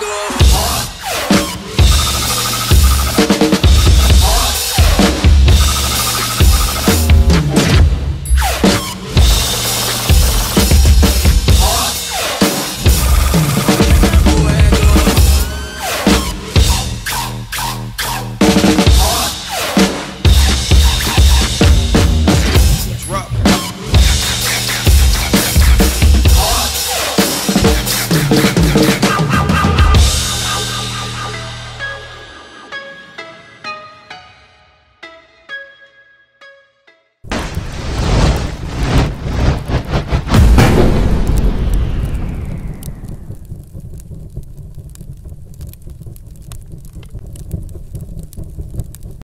Diego!